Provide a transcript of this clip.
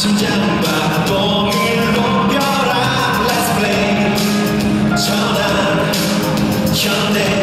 심장 박동을 높여라 Let's play. 전환 현대.